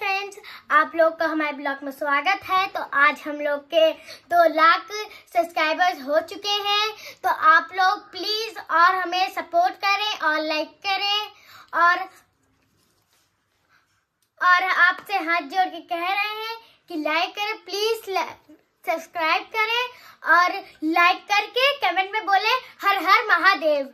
Friends आप लोग का हमारे ब्लॉग में स्वागत है। तो आज हम लोग के दो लाख सब्सक्राइबर्स हो चुके हैं। तो आप लोग प्लीज़ और हमें सपोर्ट करें और लाइक करें और और आपसे हाथ जोड़ के कह रहे हैं कि लाइक करें प्लीज़ सब्सक्राइब करें और लाइक करके कमेंट में बोले, हर हर महादेव।